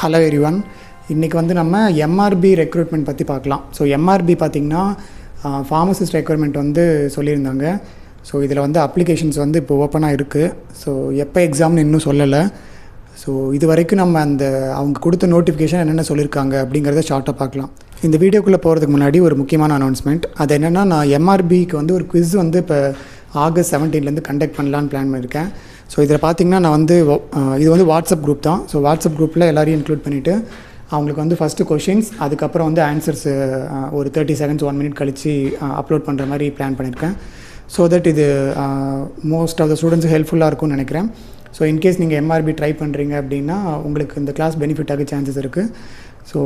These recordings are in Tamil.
ஹலோ எரிவன் இன்றைக்கி வந்து நம்ம எம்ஆர்பி ரெக்ரூட்மெண்ட் பற்றி பார்க்கலாம். ஸோ எம்ஆர்பி பார்த்திங்கன்னா ஃபார்மசிஸ்ட் ரெக்ரூட்மெண்ட் வந்து சொல்லியிருந்தாங்க. ஸோ இதில் வந்து அப்ளிகேஷன்ஸ் வந்து இப்போ ஓப்பனாக இருக்குது ஸோ எப்போ எக்ஸாம்னு இன்னும் சொல்லலை. ஸோ இது வரைக்கும் நம்ம அந்த அவங்க கொடுத்த நோட்டிஃபிகேஷன் என்னென்ன சொல்லியிருக்காங்க அப்படிங்கிறத ஷார்ட்டாக பார்க்கலாம். இந்த வீடியோக்குள்ளே போகிறதுக்கு முன்னாடி ஒரு முக்கியமான அனௌன்ஸ்மெண்ட் அது என்னென்னா நான் எம்ஆர்பிக்கு வந்து ஒரு குவிஸ் வந்து இப்போ ஆகஸ்ட் செவன்டீன்லேருந்து கண்டக்ட் பண்ணலான்னு பிளான் பண்ணியிருக்கேன். ஸோ இதில் பார்த்தீங்கன்னா நான் வந்து இது வந்து வாட்ஸ்அப் குரூப் தான். ஸோ வாட்ஸ்அப் குரூப்பில் எல்லாரையும் இன்க்ளூட் பண்ணிவிட்டு அவங்களுக்கு வந்து ஃபஸ்ட்டு கொஷின்ஸ் அதுக்கப்புறம் வந்து ஆன்சர்ஸ் ஒரு தேர்ட்டி செகண்ட்ஸ் ஒன் மினிட் கழித்து அப்லோட் பண்ணுற மாதிரி பிளான் பண்ணியிருக்கேன். ஸோ தட் இது மோஸ்ட் ஆஃப் த ஸ்டூடெண்ட்ஸ் ஹெல்ப்ஃபுல்லாக இருக்கும்னு நினைக்கிறேன். ஸோ இன்கேஸ் நீங்கள் எம்ஆர்பி ட்ரை பண்ணுறீங்க அப்படின்னா உங்களுக்கு இந்த கிளாஸ் பெனிஃபிட் ஆக சான்சஸ் இருக்குது so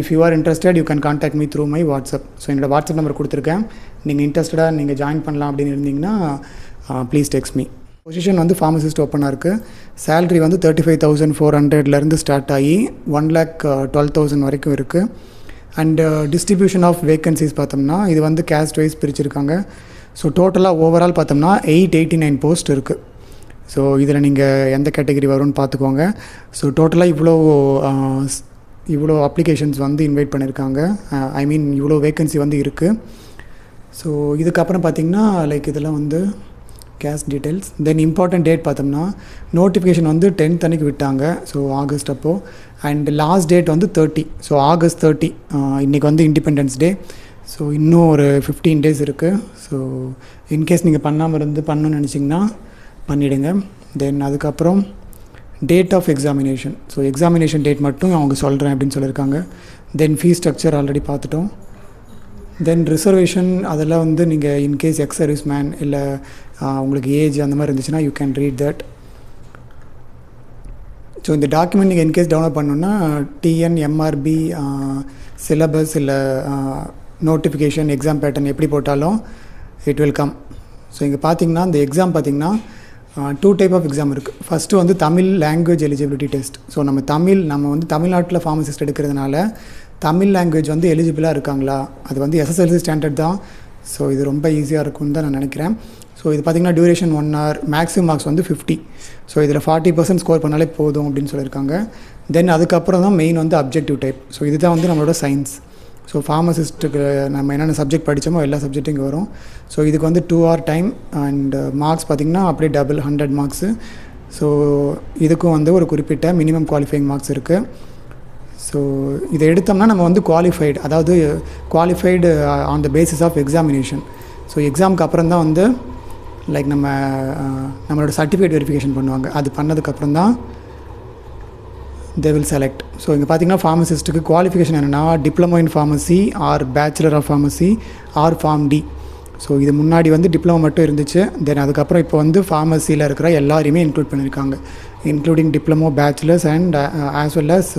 if you are interested you can contact me through my WhatsApp so என்னோட வாட்ஸ்அப் நம்பர் கொடுத்துருக்கேன். நீங்கள் இன்ட்ரெஸ்டடாக நீங்கள் ஜாயின் பண்ணலாம் அப்படின்னு இருந்தீங்கன்னா ப்ளீஸ் டெக்ஸ்ட் மீ பொசிஷன் வந்து ஃபார்மசிஸ்ட் ஓப்பனாக இருக்குது சேல்ரி வந்து தேர்ட்டி ஃபைவ் தௌசண்ட் ஃபோர் ஹண்ட்ரட்லேருந்து ஸ்டார்ட் ஆகி ஒன் லேக் டுவெல் தௌசண்ட் வரைக்கும் இருக்குது அண்டு டிஸ்ட்ரிபியூஷன் ஆஃப் வேகன்சிஸ் பார்த்தோம்னா இது வந்து கேஸ்ட் வைஸ் பிரிச்சிருக்காங்க. ஸோ டோட்டலாக ஓவரால் பார்த்தோம்னா எயிட் எயிட்டி நைன் போஸ்ட் இருக்குது ஸோ இதில் நீங்கள் எந்த கேட்டகரி வரும்னு பார்த்துக்கோங்க. ஸோ டோட்டலாக இவ்வளோ இவ்வளோ அப்ளிகேஷன்ஸ் வந்து இன்வைட் பண்ணியிருக்காங்க ஐ uh, மீன் இவ்வளோ வேகன்சி வந்து இருக்குது ஸோ இதுக்கப்புறம் பார்த்தீங்கன்னா லைக் இதெல்லாம் வந்து cash details then important date பார்த்தோம்னா நோட்டிஃபிகேஷன் வந்து டென்த் அன்னைக்கு விட்டாங்க. ஸோ ஆகஸ்ட் அப்போது அண்ட் லாஸ்ட் டேட் வந்து தேர்ட்டி ஸோ ஆகஸ்ட் தேர்ட்டி இன்றைக்கி வந்து இண்டிபெண்டன்ஸ் டே ஸோ இன்னும் ஒரு ஃபிஃப்டீன் டேஸ் இருக்குது ஸோ இன்கேஸ் நீங்கள் பண்ணாமல் இருந்து பண்ணணும்னு நினச்சிங்கன்னா பண்ணிவிடுங்க தென் அதுக்கப்புறம் date of examination so examination date மட்டும் அவங்க சொல்கிறேன் அப்படின்னு சொல்லியிருக்காங்க. தென் ஃபீஸ் ஸ்ட்ரக்சர் ஆல்ரெடி பார்த்துட்டோம். தென் ரிசர்வேஷன் அதெல்லாம் வந்து நீங்கள் இன்கேஸ் எக்ஸ் சர்வீஸ் மேன் இல்லை உங்களுக்கு ஏஜ் அந்த மாதிரி இருந்துச்சுன்னா you can read that so இந்த டாக்குமெண்ட் நீங்கள் இன்கேஸ் டவுன்லோட் பண்ணணுன்னா டிஎன் எம்ஆர்பி சிலபஸ் இல்லை நோட்டிஃபிகேஷன் எக்ஸாம் பேட்டர்ன் எப்படி போட்டாலும் இட் வில் கம் ஸோ இங்கே பார்த்தீங்கன்னா இந்த எக்ஸாம் பார்த்தீங்கன்னா டூ டைப் ஆஃப் எக்ஸாம் இருக்குது ஃபஸ்ட்டு வந்து Tamil language eligibility test so நம்ம தமிழ் நம்ம வந்து தமிழ்நாட்டில் ஃபார்மசிஸ்ட் எடுக்கிறதுனால தமிழ் லாங்குவேஜ் வந்து எலிஜிபிளாக இருக்காங்களா? அது வந்து எஸ்எஸ்எல்சி ஸ்டாண்டர்ட் தான். ஸோ இது ரொம்ப ஈஸியாக இருக்கும்னு தான் நான் நினைக்கிறேன். ஸோ இது பார்த்திங்கன்னா duration one hour maximum marks வந்து ஃபிஃப்டி ஸோ இதில் ஃபார்ட்டி பர்சன்ட் ஸ்கோர் பண்ணாலே போதும் அப்படின்னு சொல்லியிருக்காங்க. தென் அதுக்கப்புறம் தான் மெயின் வந்து அப்ஜெக்டிவ் டைப் ஸோ இதுதான் வந்து நம்மளோட சயின்ஸ் ஸோ ஃபார்மசிஸ்ட்டுக்கு நம்ம என்னென்ன சப்ஜெக்ட் படித்தோமோ எல்லா சப்ஜெக்ட்டும் இங்கே வரும். ஸோ இதுக்கு வந்து two hour time and marks பார்த்திங்கன்னா அப்படியே டபுள் ஹண்ட்ரட் மார்க்ஸு ஸோ இதுக்கும் வந்து ஒரு குறிப்பிட்ட மினிமம் குவாலிஃபைங் மார்க்ஸ் இருக்குது ஸோ இதை எடுத்தோம்னா நம்ம வந்து குவாலிஃபைடு அதாவது qualified on the basis of examination so எக்ஸாமுக்கு அப்புறம் தான் வந்து லைக் நம்ம uh, நம்மளோட சர்டிஃபிகேட் வெரிஃபிகேஷன் பண்ணுவாங்க. அது பண்ணதுக்கப்புறம் தான் தே வில் செலக்ட் ஸோ இங்கே பார்த்தீங்கன்னா ஃபார்மசிஸ்ட்டுக்கு குவாலிஃபிகேஷன் என்னென்னா diploma in pharmacy or bachelor of pharmacy or Pharm D so இது முன்னாடி வந்து டிப்ளமோ மட்டும் இருந்துச்சு. தென் அதுக்கப்புறம் இப்போ வந்து ஃபார்மசியில் இருக்கிற எல்லாரையுமே இன்க்ளூட் பண்ணியிருக்காங்க including diploma bachelors and as well as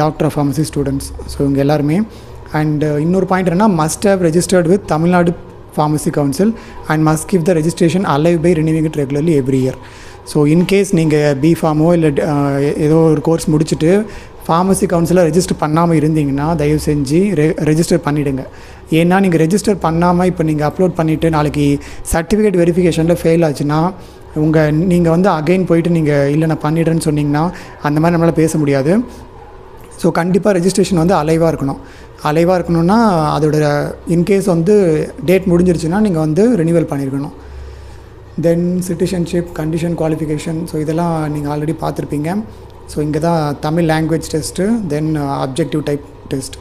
doctor of pharmacy students so இவங்க எல்லாருமே. அண்ட் uh, இன்னொரு பாயிண்ட் என்னன்னா must have registered with Tamil Nadu pharmacy council and must give the registration alive by renewing it regularly every year so in case நீங்கள் பிஃபார்மோ இல்லை ஏதோ ஒரு கோர்ஸ் முடிச்சுட்டு ஃபார்மசி கவுன்சிலில் ரெஜிஸ்டர் பண்ணாமல் இருந்தீங்கன்னா தயவு செஞ்சு ரெ ரெஜிஸ்டர் பண்ணிவிடுங்க ஏன்னா நீங்கள் ரெஜிஸ்டர் பண்ணாமல் இப்போ நீங்கள் அப்லோட் பண்ணிவிட்டு நாளைக்கு சர்டிஃபிகேட் வெரிஃபிகேஷனில் ஃபெயில் ஆச்சுன்னா உங்கள் நீங்கள் வந்து அகைன் போயிட்டு நீங்கள் இல்லை நான் பண்ணிடுறேன்னு சொன்னீங்கன்னா அந்த மாதிரி நம்மளால் பேச முடியாது. ஸோ கண்டிப்பாக ரெஜிஸ்ட்ரேஷன் வந்து அலைவாக இருக்கணும். அலைவாக இருக்கணும்னா அதோட இன்கேஸ் வந்து டேட் முடிஞ்சிருச்சுன்னா நீங்கள் வந்து ரினியூவல் பண்ணியிருக்கணும் then citizenship condition qualification so இதெல்லாம் நீங்கள் ஆல்ரெடி பார்த்துருப்பீங்க. ஸோ இங்கே தான் Tamil language test then objective type test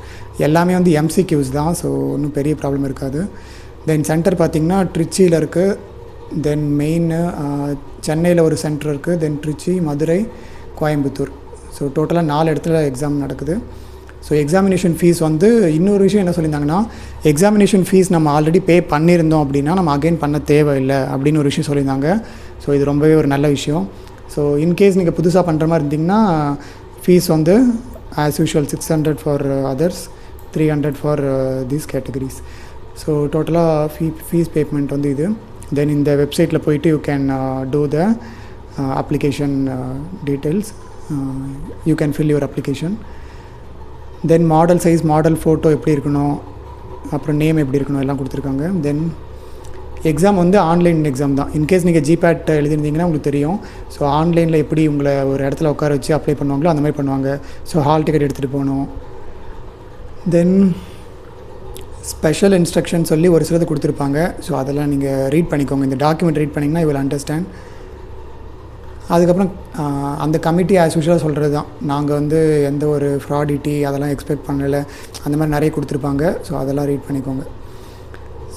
எல்லாமே வந்து எம்சிக்யூஸ் தான் ஸோ ஒன்றும் பெரிய ப்ராப்ளம் இருக்காது. தென் சென்டர் பார்த்திங்கன்னா ட்ரிச்சியில் இருக்குது தென் மெயின் சென்னையில் ஒரு சென்டர் இருக்குது தென் ட்ரிச்சி மதுரை கோயம்புத்தூர். ஸோ டோட்டலாக நாலு இடத்துல எக்ஸாம் நடக்குது. ஸோ எக்ஸாமினேஷன் ஃபீஸ் வந்து இன்னொரு விஷயம் என்ன சொல்லியிருந்தாங்கன்னா எக்ஸாமினேஷன் ஃபீஸ் நம்ம ஆல்ரெடி பே பண்ணியிருந்தோம் அப்படின்னா நம்ம அகைன் பண்ண தேவையில்லை அப்படின்னு ஒரு விஷயம் சொல்லியிருந்தாங்க. ஸோ இது ரொம்பவே ஒரு நல்ல விஷயம். ஸோ இன்கேஸ் நீங்கள் புதுசாக பண்ணுற மாதிரி இருந்தீங்கன்னா ஃபீஸ் வந்து as usual six hundred for others three hundred for these categories so டோட்டலாக ஃபீ ஃபீஸ் பேமெண்ட் வந்து இது. தென் இந்த வெப்சைட்டில் போயிட்டு you can do the application details you can fill your application then model size model photo எப்படி இருக்கணும்? அப்புறம் நேம் எப்படி இருக்கணும்? எல்லாம் கொடுத்துருக்காங்க. தென் எக்ஸாம் வந்து ஆன்லைன் எக்ஸாம் தான். இன்கேஸ் நீங்கள் ஜிபேட் எழுதியிருந்தீங்கன்னா உங்களுக்கு தெரியும். ஸோ ஆன்லைனில் எப்படி உங்களை ஒரு இடத்துல உட்கார வச்சு அப்ளை பண்ணுவாங்களோ அந்த மாதிரி பண்ணுவாங்க. ஸோ ஹால் டிக்கெட் எடுத்துகிட்டு போகணும். தென் ஸ்பெஷல் இன்ஸ்ட்ரக்ஷன் சொல்லி ஒரு சிலது கொடுத்துருப்பாங்க. ஸோ அதெல்லாம் நீங்கள் ரீட் பண்ணிக்கோங்க. இந்த டாக்குமெண்ட் ரீட் பண்ணிங்கன்னா யூ வில் அண்டர்ஸ்டாண்ட் அதுக்கப்புறம் அந்த கமிட்டி ஆஸ் யூஷுவலாக சொல்கிறது தான் நாங்கள் வந்து எந்த ஒரு ஃப்ராடிட்டி அதெல்லாம் எக்ஸ்பெக்ட் பண்ணலை. அந்த மாதிரி நிறைய கொடுத்துருப்பாங்க. ஸோ அதெல்லாம் ரீட் பண்ணிக்கோங்க.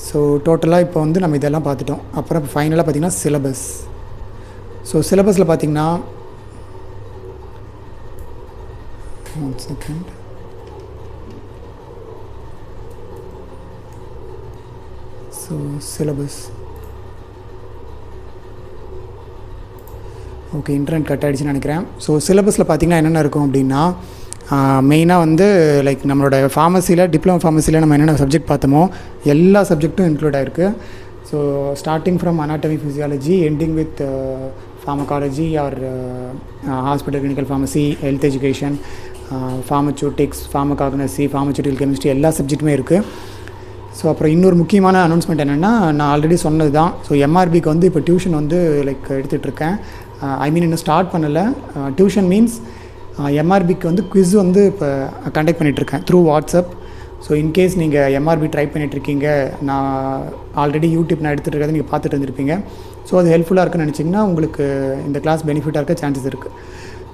ஸோ டோட்டலாக இப்போ வந்து நம்ம இதெல்லாம் பார்த்துட்டோம். அப்புறம் ஃபைனலாக பார்த்திங்கன்னா சிலபஸ் ஸோ சிலபஸில் பார்த்தீங்கன்னா one second so syllabus okay internet cut ஆகிடுச்சுன்னு நினைக்கிறேன். ஸோ சிலபஸில் பார்த்தீங்கன்னா என்னென்ன இருக்கும் அப்படின்னா மெயினாக வந்து லைக் நம்மளோட ஃபார்மசியில் டிப்ளமோ ஃபார்மசியில் நம்ம என்னென்ன சப்ஜெக்ட் பார்த்தோமோ எல்லா சப்ஜெக்ட்டும் இன்க்ளூட் ஆகிருக்கு so starting from anatomy physiology ending with pharmacology or hospital clinical pharmacy health education pharmaceutics pharmacognosy pharmaceutical chemistry எல்லா சப்ஜெக்ட்டுமே இருக்குது ஸோ அப்புறம் இன்னொரு முக்கியமான அனௌன்ஸ்மெண்ட் என்னென்னா நான் ஆல்ரெடி சொன்னது தான் ஸோ எம்ஆர்பிக்கு வந்து இப்போ டியூஷன் வந்து லைக் எடுத்துகிட்ருக்கேன் ஐ மீன் இன்னும் ஸ்டார்ட் பண்ணலை. டியூஷன் மீன்ஸ் எம்ஆர்பிக்கு வந்து குவிஸ் வந்து இப்போ கண்டக்ட் uh, பண்ணிகிட்ருக்கேன் through WhatsApp so in case நீங்கள் எம்ஆர்பி ட்ரை பண்ணிகிட்ருக்கீங்க நான் ஆல்ரெடி யூடியூப் நான் எடுத்துகிட்டு இருக்கிறத நீங்கள் பார்த்துட்டு இருந்திருப்பீங்க. ஸோ அது ஹெல்ப்ஃபுல்லாக இருக்குன்னு நினச்சிங்கன்னா உங்களுக்கு இந்த கிளாஸ் பெனிஃபிட்டாக இருக்க சான்சஸ் இருக்குது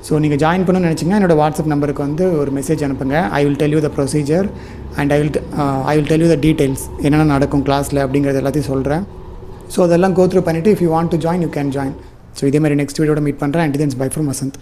ஸோ நீங்கள் ஜாயின் பண்ணணும்னு நினச்சிங்கன்னா என்னோடய வாட்ஸ்அப் நம்பருக்கு வந்து ஒரு மெசேஜ் அனுப்புங்க. I will tell you the procedure and I will I will tell you the details என்னென்ன நடக்கும் கிளாஸில் அப்படிங்கிறது எல்லாத்தையும் சொல்கிறேன் ஸோ அதெல்லாம் கோத்ரூ பண்ணிவிட்டு if you want to join you can join so இதே மாதிரி நெக்ஸ்ட் வீடியோட மீட் பண்ணுறேன் and thanks bye from Vasanth